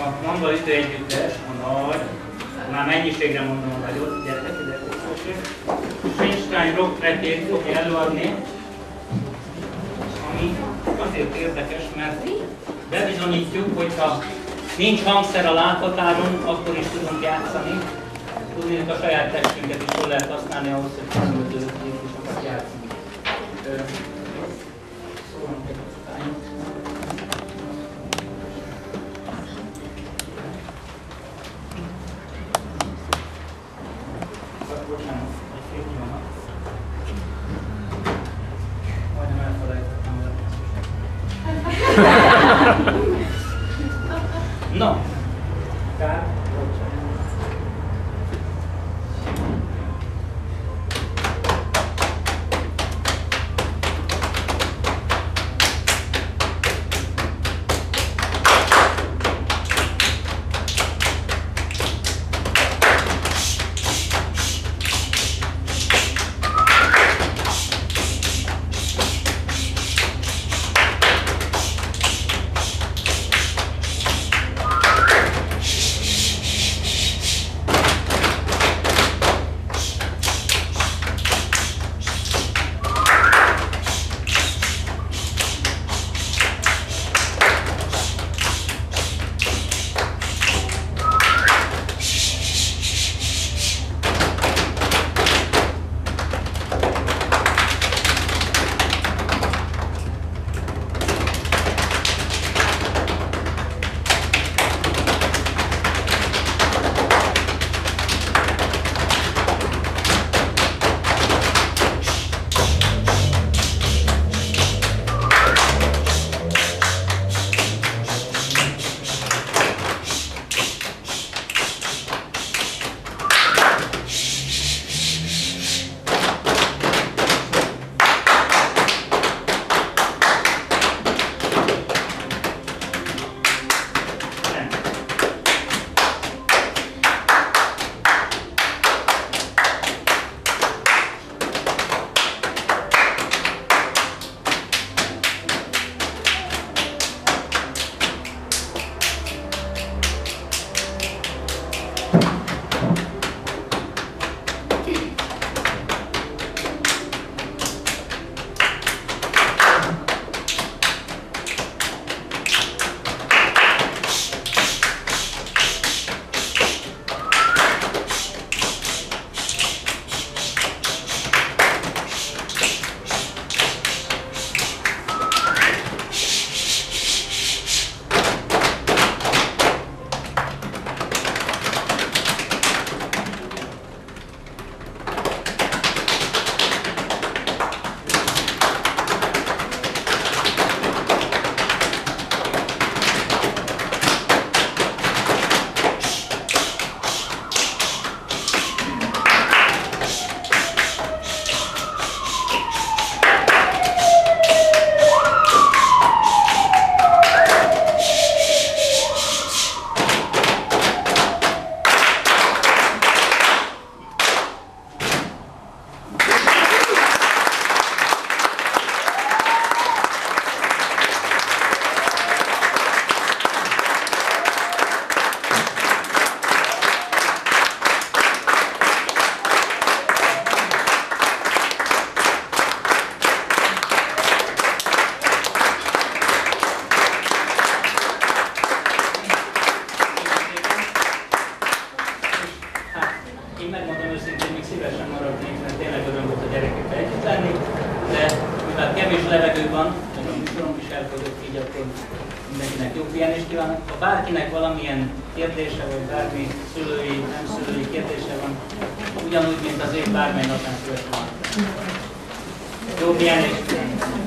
a manga ütő együttes, a nagy, már mennyiségre mondom a nagyot, gyertek ide, Feinstein rock trackét fogja előadni, ami azért érdekes, mert bebizonyítjuk, hogyha nincs hangszer a láthatáron, akkor is tudunk játszani. Tudni, hogy a saját testünket is hol lehet használni ahhoz, hogy különböző No. Mindenkinek jó pihenést kívánok. Ha bárkinek valamilyen kérdése, vagy bármi szülői, nem szülői kérdése van, ugyanúgy, mint az én bármely napán születve Jó pihenést! Pihenést!